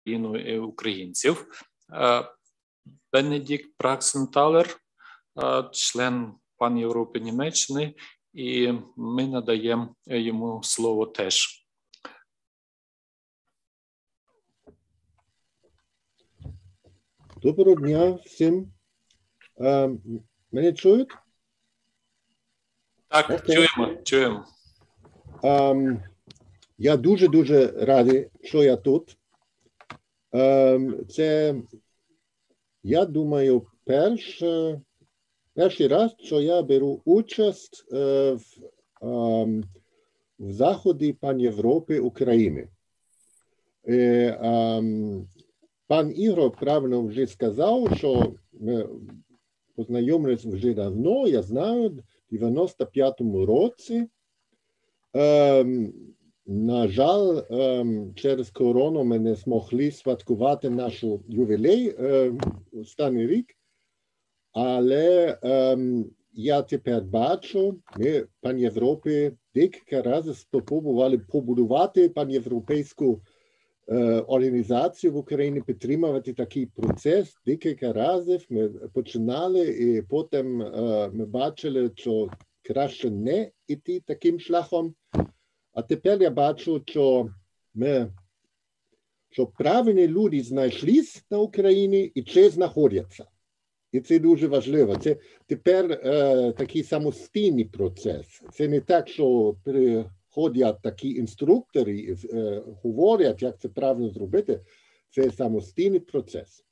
Україну і українців. Бенедікт Праксенталер, член пан Європи Німеччини, і ми надаємо йому слово теж. Доброго дня всім. Мене чують? Так, okay. чуємо, чуємо. Um, я дуже-дуже радий, що я тут. Um, це, я думаю, перш, перший раз, що я беру участь uh, в, um, в заході Пан Європи України. І, um, пан Ігор правильно вже сказав, що ми познайомились вже давно, я знаю, в 95-му році. На жаль, um, через корону ми не змогли святкувати нашу ювілей um, останній рік, але um, я тепер бачу, ми пан Європи декілька разів спробували побудувати панєвропейську uh, організацію в Україні, підтримувати такий процес декілька разів. Ми починали і потім uh, ми бачили, що краще не йти таким шляхом. А тепер я бачу, що ми, що правильні люди знайшлись на Україні і ще знаходяться. І це дуже важливо. Це тепер е, такий самостійний процес. Це не так, що приходять такі інструктори і е, говорять, як це правильно зробити. Це самостійний процес.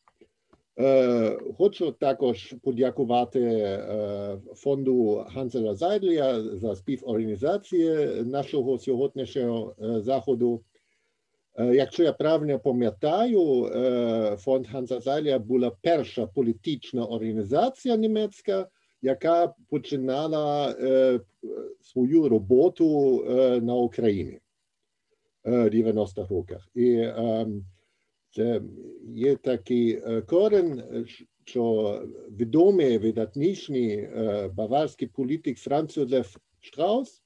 Хочу також подякувати фонду Гансела Зайдлія за співорганізацію нашого сьогоднішнього заходу. Якщо я правильно пам'ятаю, фонд Ганса Зайдлія була перша політична організація німецька, яка починала свою роботу на Україні в 90-х роках. І це є такий корен, що відомий видатніший баварський політик Франц Йозеф Штраус,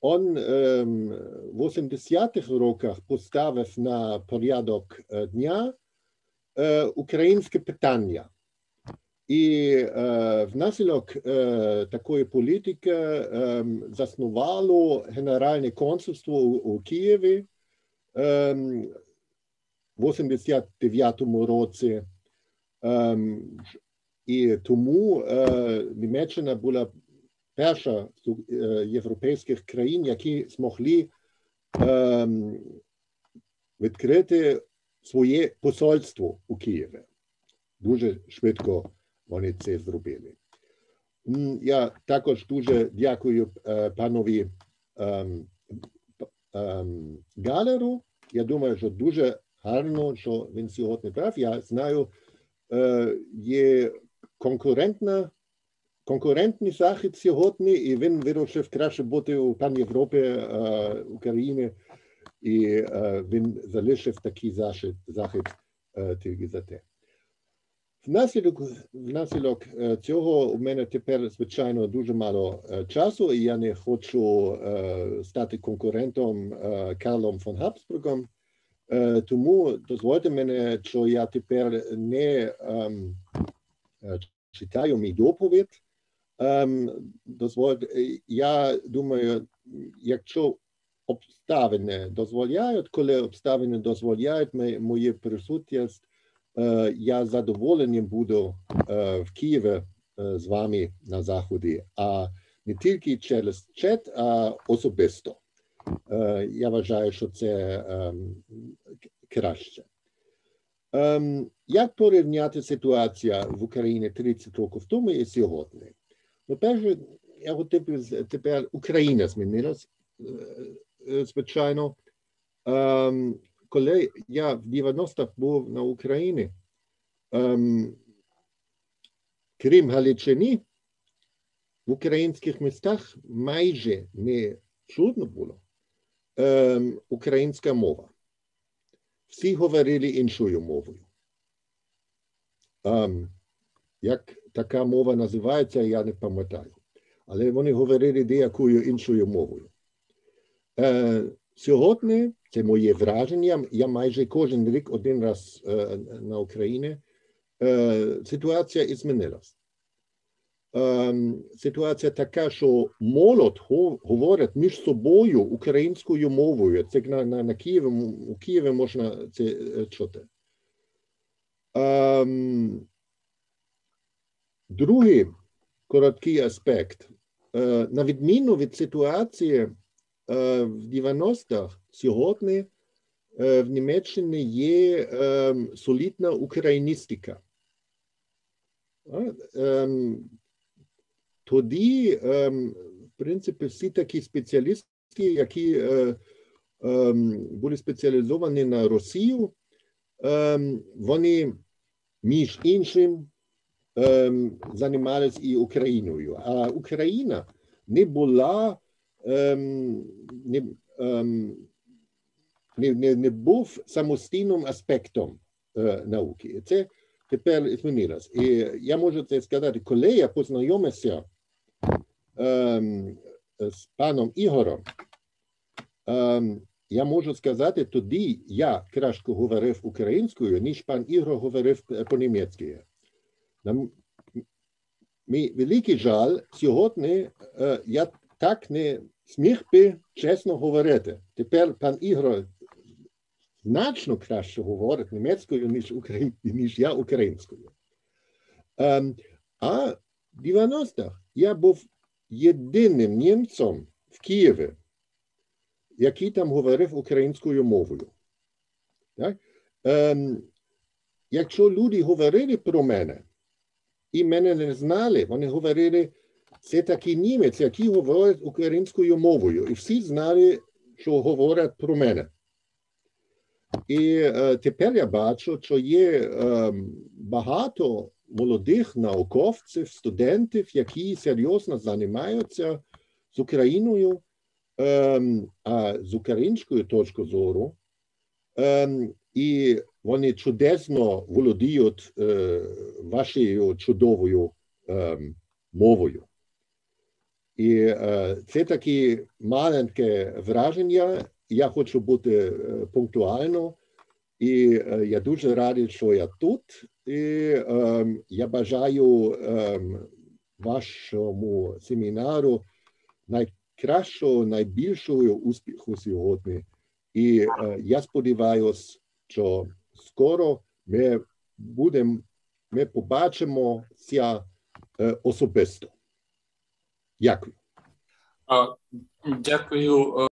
он в 80-х роках поставив на порядок дня українське питання. І внаслідок такої політики заснувало Генеральне консульство у Києві, в 89-му році. Ем, і тому е, Німеччина була перша з е, європейських країн, які змогли е, відкрити своє посольство у Києві. Дуже швидко вони це зробили. Я також дуже дякую е, панові ем, ем, Галеру. Я думаю, що дуже гарно, що він сьогодні прав. Я знаю, є конкурентна, конкурентний захід сьогодні, і він вирішив краще бути у пан Європи України, і він залишив такий захід, захід тільки за те. Внаслідок, внаслідок цього у мене тепер, звичайно, дуже мало часу, і я не хочу стати конкурентом Карлом фон Габсбургом. Тому дозвольте мене, що я тепер не um, читаю мій доповідь. Um, дозвольте, я думаю, якщо обставини дозволяють, коли обставини дозволяють мою присутність, uh, я задоволенням буду uh, в Києві uh, з вами на заході, а не тільки через чат, а особисто. Я вважаю, що це краще. Як порівняти ситуацію в Україні 30 років тому і сьогодні? Ну, перше, я хотів тепер Україна змінилась, звичайно. Коли я в 90-х був на Україні, крім Галичини, в українських містах майже не чудно було українська мова. Всі говорили іншою мовою. Як така мова називається, я не пам'ятаю. Але вони говорили деякою іншою мовою. Сьогодні це моє враження. Я майже кожен рік один раз е, на Україні. Е, ситуація змінилась. Е, ситуація така, що молодь говорить між собою українською мовою. Це на, на, на Києві, у Києві можна це е, чути. Ем, другий короткий аспект. Е, на відміну від ситуації е, в 90-х, сьогодні в Німеччині є ем, солідна україністика. Ем, тоді, ем, в принципі, всі такі спеціалісти, які були спеціалізовані на Росію, вони між іншим займалися і Україною. А Україна не була не, не, не, був самостійним аспектом науки. Це тепер змінилось. І я можу це сказати, коли я познайомився з паном Ігорем, я можу сказати, тоді я краще говорив українською, ніж пан Ігор говорив по-німецьки. Мій великий жаль, сьогодні я так не зміг би чесно говорити. Тепер пан Ігор значно краще говорить німецькою, ніж, Україн... ніж я українською. А в 90-х я був єдиним німцем в Києві, який там говорив українською мовою. Так? Ем, Якщо люди говорили про мене, і мене не знали, вони говорили, це такий німець, який говорить українською мовою. І всі знали, що говорять про мене. І е, тепер я бачу, що є е, багато молодих науковців, студентів, які серйозно займаються з Україною, е, а з українською точки зору. Е, і вони чудесно володіють е, вашою чудовою е, мовою. І е, це таке маленьке враження. Я хочу бути е, пунктуально, і е, я дуже радий, що я тут. І е, я бажаю е, вашому семінару найкращого, найбільшого успіху сьогодні. І е, я сподіваюся, що скоро ми будемо, ми побачимося е, особисто. Дякую. Дякую.